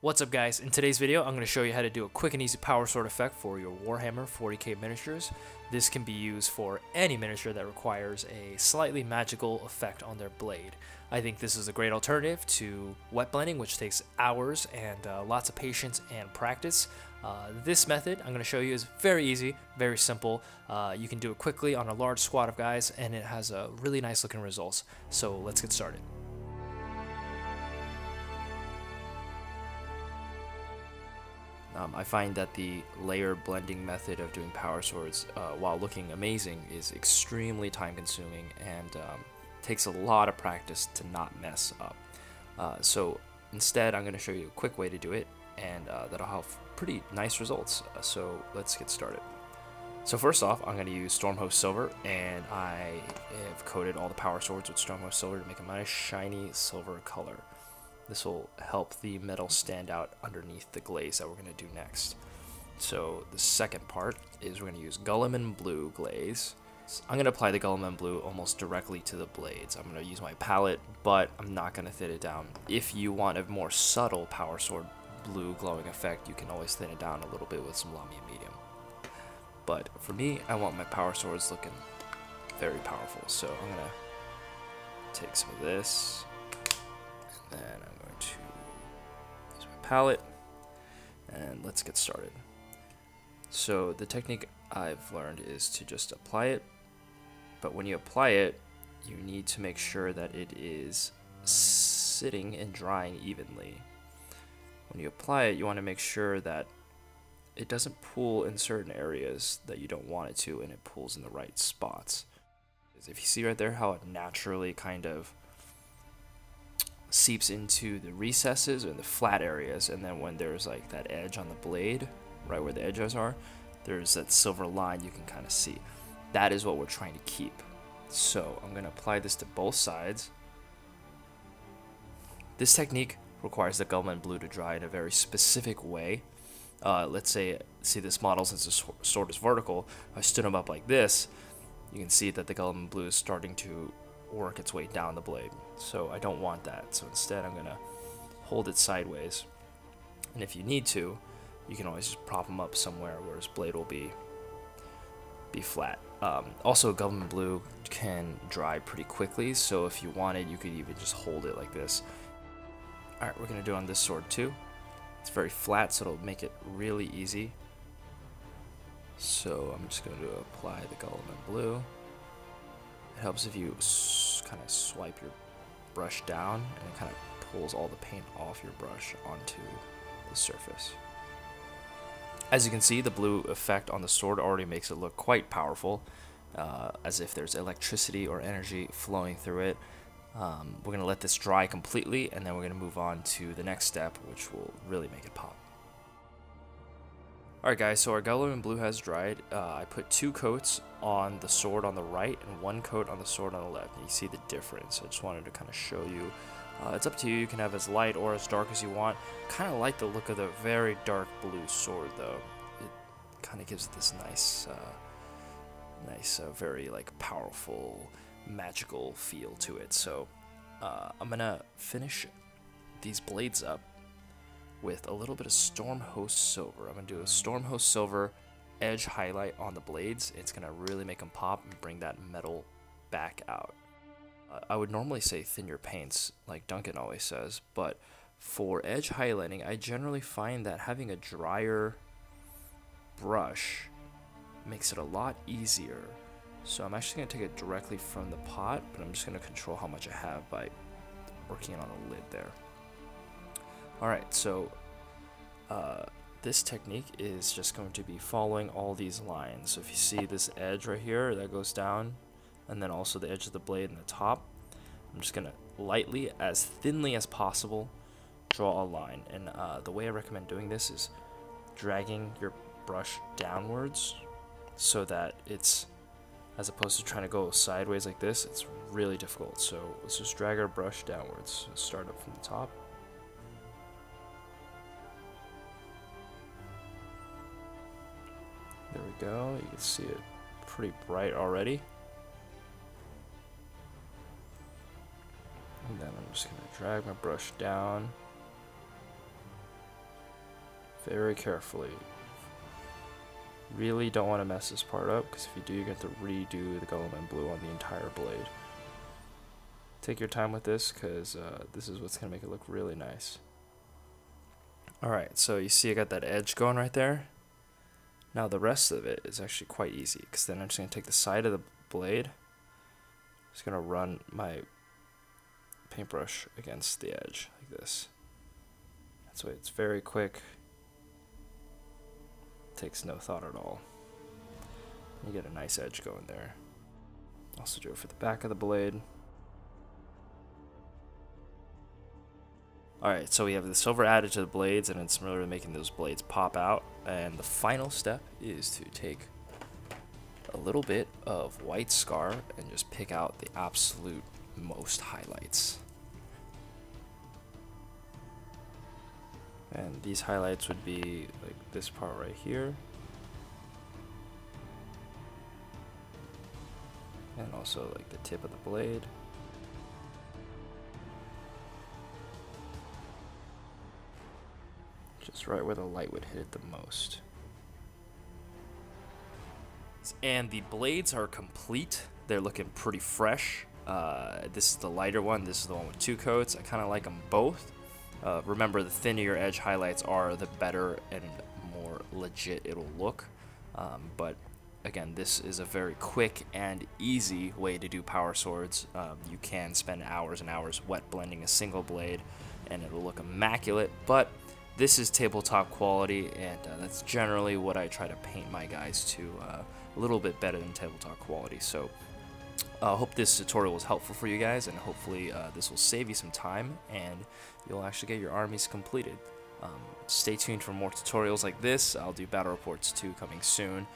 What's up guys, in today's video I'm going to show you how to do a quick and easy power sword effect for your Warhammer 40k miniatures. This can be used for any miniature that requires a slightly magical effect on their blade. I think this is a great alternative to wet blending which takes hours and uh, lots of patience and practice. Uh, this method I'm going to show you is very easy, very simple. Uh, you can do it quickly on a large squad of guys and it has a really nice looking results. So let's get started. Um, I find that the layer blending method of doing power swords, uh, while looking amazing, is extremely time consuming and um, takes a lot of practice to not mess up. Uh, so instead, I'm going to show you a quick way to do it, and uh, that'll have pretty nice results. Uh, so let's get started. So first off, I'm going to use Stormhost Silver, and I have coated all the power swords with Stormhost Silver to make them a nice shiny silver color. This will help the metal stand out underneath the glaze that we're going to do next. So the second part is we're going to use Guilliman Blue glaze. So I'm going to apply the Guilliman Blue almost directly to the blades. I'm going to use my palette, but I'm not going to thin it down. If you want a more subtle Power Sword blue glowing effect, you can always thin it down a little bit with some Lahmian Medium. But for me, I want my Power Swords looking very powerful. So I'm going to take some of this, and then I'm palette and let's get started. So the technique I've learned is to just apply it, but when you apply it, you need to make sure that it is sitting and drying evenly. When you apply it, you want to make sure that it doesn't pool in certain areas that you don't want it to and it pools in the right spots. If you see right there how it naturally kind of seeps into the recesses and the flat areas and then when there's like that edge on the blade right where the edges are there's that silver line you can kind of see. That is what we're trying to keep. So I'm gonna apply this to both sides. This technique requires the Guilliman blue to dry in a very specific way. Uh, let's say see this model since the sword is vertical I stood them up like this you can see that the Guilliman blue is starting to work its way down the blade. So I don't want that. So instead I'm going to hold it sideways. And if you need to, you can always just prop them up somewhere where his blade will be be flat. Um, also, Guilliman Blue can dry pretty quickly, so if you wanted, you could even just hold it like this. Alright, we're going to do on this sword too. It's very flat, so it'll make it really easy. So I'm just going to apply the Guilliman Blue. It helps if you kind of swipe your brush down and it kind of pulls all the paint off your brush onto the surface. As you can see, the blue effect on the sword already makes it look quite powerful, uh, as if there's electricity or energy flowing through it. Um, we're going to let this dry completely, and then we're going to move on to the next step, which will really make it pop. Alright guys, so our Guilliman Blue has dried. Uh, I put two coats on the sword on the right and one coat on the sword on the left. And you see the difference. I just wanted to kind of show you. Uh, it's up to you. You can have as light or as dark as you want. Kind of like the look of the very dark blue sword though. It kind of gives it this nice, uh, nice, uh, very like powerful, magical feel to it. So uh, I'm going to finish these blades up with a little bit of Stormhost Silver. I'm going to do a Stormhost Silver edge highlight on the blades. It's going to really make them pop and bring that metal back out. I would normally say thin your paints, like Duncan always says, but for edge highlighting, I generally find that having a drier brush makes it a lot easier. So I'm actually going to take it directly from the pot, but I'm just going to control how much I have by working on the lid there. Alright, so uh, this technique is just going to be following all these lines. So if you see this edge right here that goes down, and then also the edge of the blade and the top, I'm just going to lightly, as thinly as possible, draw a line. And uh, the way I recommend doing this is dragging your brush downwards so that it's, as opposed to trying to go sideways like this, it's really difficult. So let's just drag our brush downwards. start up from the top. Go. You can see it pretty bright already. And then I'm just going to drag my brush down. very carefully. Really don't want to mess this part up, because if you do, you're going to have to redo the Guilliman Blue on the entire blade. Take your time with this, because uh, this is what's going to make it look really nice. Alright, so you see I got that edge going right there? Now the rest of it is actually quite easy, because then I'm just going to take the side of the blade, just going to run my paintbrush against the edge, like this. That's why it's very quick, takes no thought at all. You get a nice edge going there. Also do it for the back of the blade. Alright, so we have the silver added to the blades and it's really making those blades pop out. And the final step is to take a little bit of white scar and just pick out the absolute most highlights. And these highlights would be like this part right here. And also like the tip of the blade. Just right where the light would hit it the most. And the blades are complete. They're looking pretty fresh. Uh, this is the lighter one. This is the one with two coats. I kind of like them both. Uh, remember, the thinner your edge highlights are, the better and more legit it'll look. Um, but again, this is a very quick and easy way to do power swords. Um, you can spend hours and hours wet blending a single blade, and it'll look immaculate. But this is tabletop quality, and uh, that's generally what I try to paint my guys to. Uh, a little bit better than tabletop quality. So I uh, hope this tutorial was helpful for you guys, and hopefully uh, this will save you some time, and you'll actually get your armies completed. Um, stay tuned for more tutorials like this. I'll do battle reports too coming soon.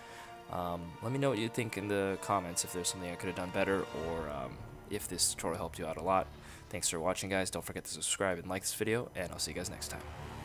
Um, let me know what you think in the comments if there's something I could have done better, or um, if this tutorial helped you out a lot. Thanks for watching, guys. Don't forget to subscribe and like this video, and I'll see you guys next time.